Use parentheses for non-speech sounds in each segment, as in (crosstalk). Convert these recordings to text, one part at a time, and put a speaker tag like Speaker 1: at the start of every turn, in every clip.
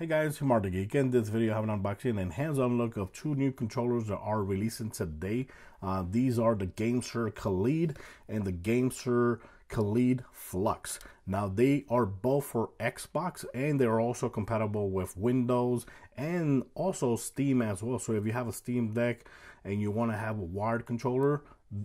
Speaker 1: Hey guys, the Geek. In this video, I have an unboxing and hands-on look of two new controllers that are releasing today. Uh, these are the GameSir Kaleid and the GameSir Kaleid Flux. Now, they are both for Xbox and they're also compatible with Windows and also Steam as well. So if you have a Steam Deck and you want to have a wired controller,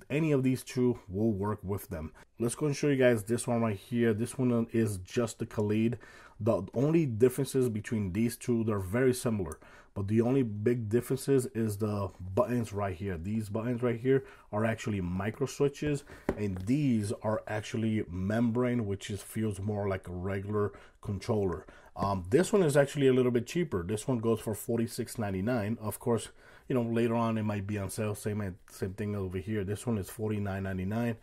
Speaker 1: any of these two will work with them. Let's go and show you guys this one right here. This one is just the Kaleid. The only differences between these two, they're very similar. But the only big differences is the buttons right here. These buttons right here are actually micro switches. And these are actually membrane, which is feels more like a regular controller. Um, this one is actually a little bit cheaper. This one goes for $46.99. Of course, you know, later on it might be on sale. Same, same thing over here. This one is $49.99.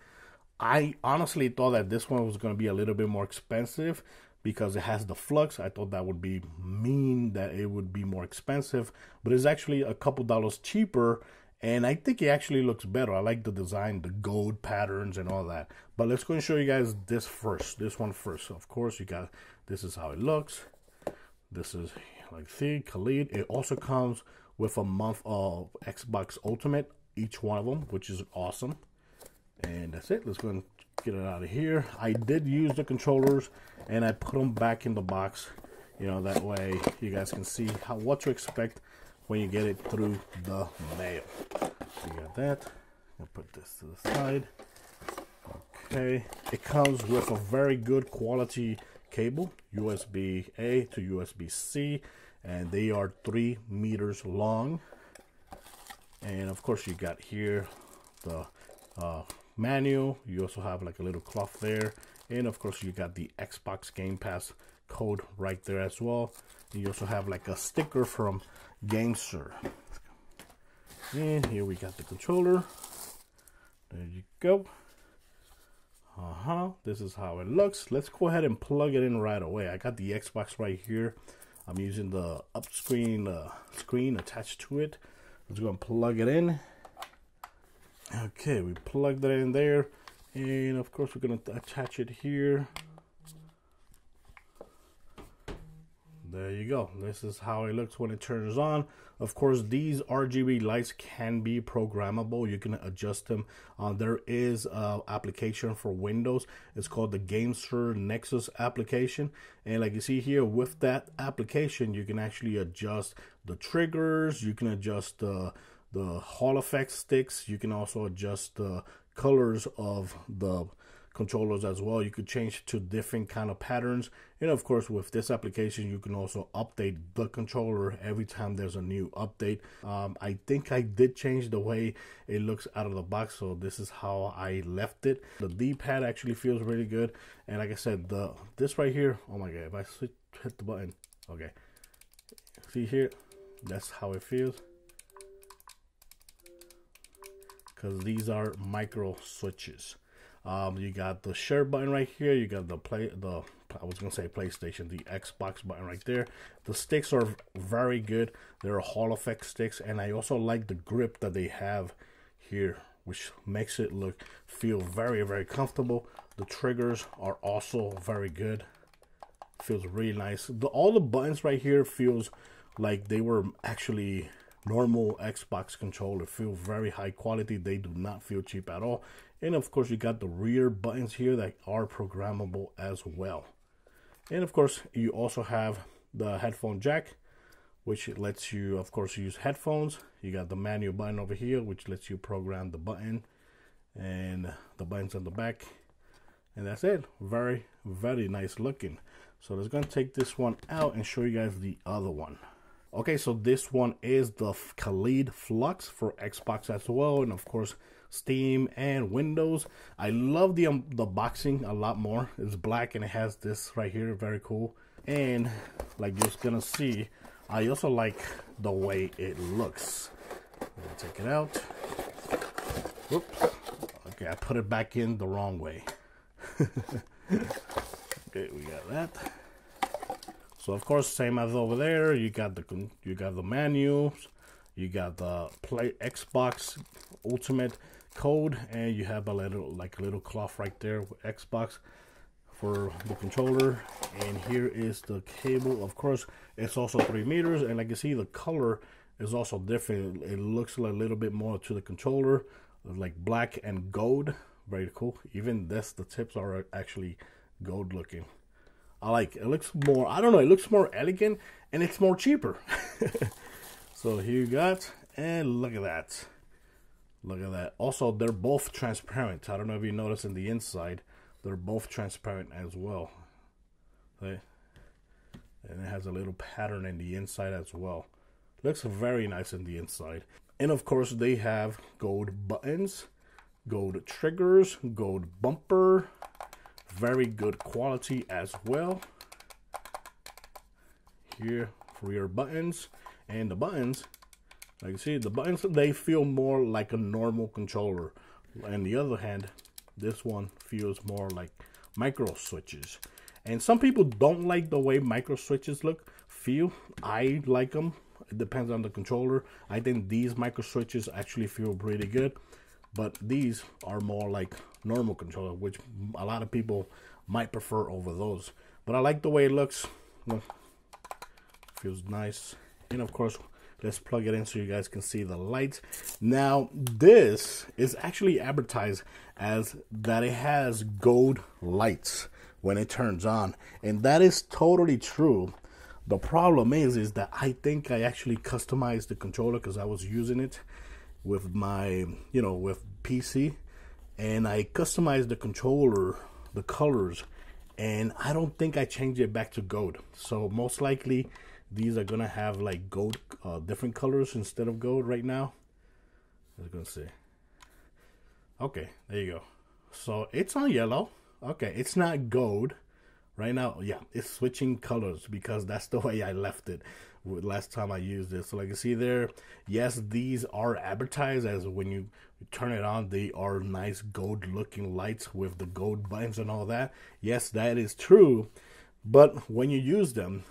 Speaker 1: I honestly thought that this one was going to be a little bit more expensive because it has the flux. I thought that would be mean that it would be more expensive, but it's actually a couple dollars cheaper. And I think it actually looks better. I like the design, the gold patterns and all that. But let's go and show you guys this first. This one first. So of course, you got this is how it looks. This is like see Kaleid. It also comes with a month of Xbox Ultimate, each one of them, which is awesome. And that's it. Let's go and get it out of here. I did use the controllers and I put them back in the box. You know, that way you guys can see how what to expect when you get it through the mail. You got that. I'll put this to the side. Okay. It comes with a very good quality cable, USB A to USB C, and they are three meters long. And of course, you got here the uh, manual. You also have like a little cloth there. And of course, you got the Xbox Game Pass code right there as well. And you also have like a sticker from GameSir. And here we got the controller. There you go. Uh-huh. This is how it looks. Let's go ahead and plug it in right away. I got the Xbox right here. I'm using the up screen uh, screen attached to it. Let's go and plug it in. Okay, we plug that in there. And of course, we're to attach it here. There you go. This is how it looks when it turns on. Of course, these RGB lights can be programmable. You can adjust them. Uh, there is an application for Windows. It's called the GameSir Nexus application. And like you see here, with that application, you can actually adjust the triggers. You can adjust the the Hall effect sticks. You can also adjust the colors of the controllers as well. You could change to different kind of patterns. And of course, with this application, you can also update the controller every time there's a new update. Um, I think I did change the way it looks out of the box. So this is how I left it. The D-pad actually feels really good. And like I said, the this right here, oh my God, if I switch, hit the button, okay. See here, that's how it feels. Because these are micro switches. Um, you got the share button right here. You got the play the I was gonna say PlayStation, the Xbox button right there. The sticks are very good. They're Hall effect sticks, and I also like the grip that they have here, which makes it look feel very very comfortable. The triggers are also very good. Feels really nice. The all the buttons right here feels like they were actually normal Xbox controller feel very high quality. They do not feel cheap at all. And of course, you got the rear buttons here that are programmable as well. And of course, you also have the headphone jack, which lets you, of course, use headphones. You got the manual button over here, which lets you program the button and the buttons on the back. And that's it. Very, very nice looking. So let's go and take this one out and show you guys the other one. Okay, so this one is the Kaleid Flux for Xbox as well, and of course Steam and Windows. I love the um, the boxing a lot more. It's black and it has this right here, very cool. And like you're gonna see, I also like the way it looks. take it out. Whoops. Okay, I put it back in the wrong way. (laughs) okay, we got that. So of course, same as over there, you got the you got the menus, you got the play Xbox Ultimate code, and you have a little like a little cloth right there with Xbox for the controller. And here is the cable. Of course it's also three meters and like you see the color is also different. It looks like a little bit more to the controller like black and gold. Very cool. Even this the tips are actually gold looking I like it looks more I don't know it looks more elegant and it's more cheaper (laughs) so here you got and look at that look at that also they're both transparent I don't know if you notice in the inside they're both transparent as well. Okay. And it has a little pattern in the inside as well. Looks very nice in the inside. And of course, they have gold buttons, gold triggers, gold bumper. Very good quality as well. Here for your buttons. And the buttons, like you see, the buttons, they feel more like a normal controller. On the other hand, this one feels more like micro switches. And some people don't like the way micro switches look, feel. I like them. It depends on the controller. I think these micro switches actually feel pretty good. But these are more like normal controller, which a lot of people might prefer over those. But I like the way it looks. Feels nice. And of course, let's plug it in so you guys can see the lights. Now, this is actually advertised as that it has gold lights when it turns on. And that is totally true. The problem is, is that I think I actually customized the controller because I was using it with my, you know, with PC. And I customized the controller, the colors, and I don't think I changed it back to gold. So most likely these are gonna have like gold, uh, different colors instead of gold right now. I was gonna say. Okay, there you go. So it's on yellow. Okay, it's not gold right now. Yeah, it's switching colors because that's the (laughs) way I left it last time I used it. So like you see there, yes, these are advertised as when you turn it on, they are nice gold looking lights with the gold buttons and all that. Yes, that is true. But when you use them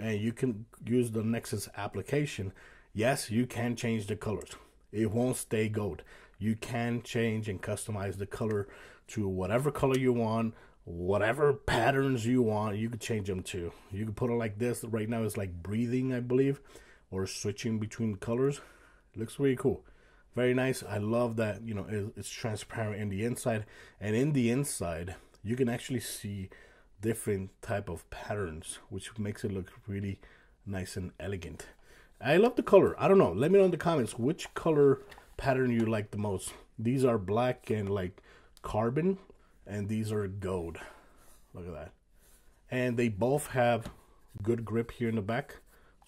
Speaker 1: and you can use the Nexus application, yes, you can change the colors. It won't stay gold you can change and customize the color to whatever color you want whatever patterns you want you could change them to you can put it like this. Right now it's like breathing i believe or switching between colors. It looks really cool. Very nice. I love that you know it's transparent in the inside. And in the inside you can actually see different type of patterns which makes it look really nice and elegant. I love the color. I don't know. Let me know in the comments which color pattern you like the most. These are black and like carbon, and these are gold. Look at that. And they both have good grip here in the back.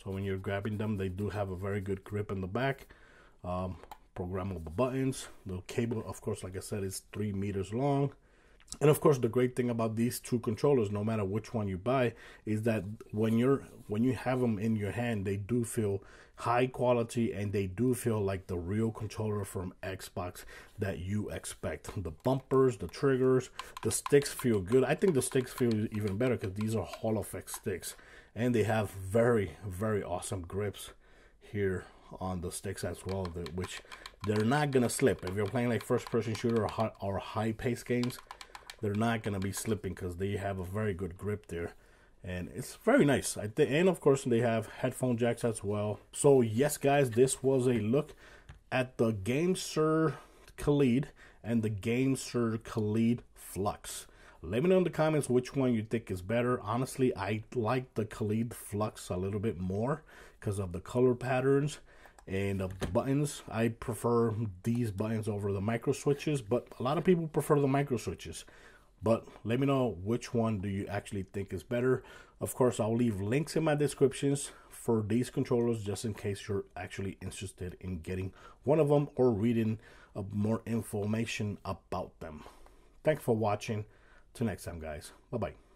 Speaker 1: So when you're grabbing them, they do have a very good grip in the back. Um, programmable buttons. The cable, of course, like I said, is three meters long. And of course, the great thing about these two controllers, no matter which one you buy, is that when you're when you have them in your hand, they do feel high quality and they do feel like the real controller from Xbox that you expect. The bumpers, the triggers, the sticks feel good. I think the sticks feel even better because these are Hall effect sticks, and they have very very awesome grips here on the sticks as well, which they're not gonna slip if you're playing like first person shooter or high, or high pace games they're not gonna be slipping because they have a very good grip there. And it's very nice. I think and of course they have headphone jacks as well. So yes guys this was a look at the GameSir Kaleid and the GameSir Kaleid Flux. Let me know in the comments which one you think is better. Honestly I like the Kaleid Flux a little bit more because of the color patterns and the buttons. I prefer these buttons over the micro switches but a lot of people prefer the micro switches. But let me know which one do you actually think is better. Of course i'll leave links in my descriptions for these controllers just in case you're actually interested in getting one of them or reading more information about them. Thanks for watching. Till next time guys. Bye bye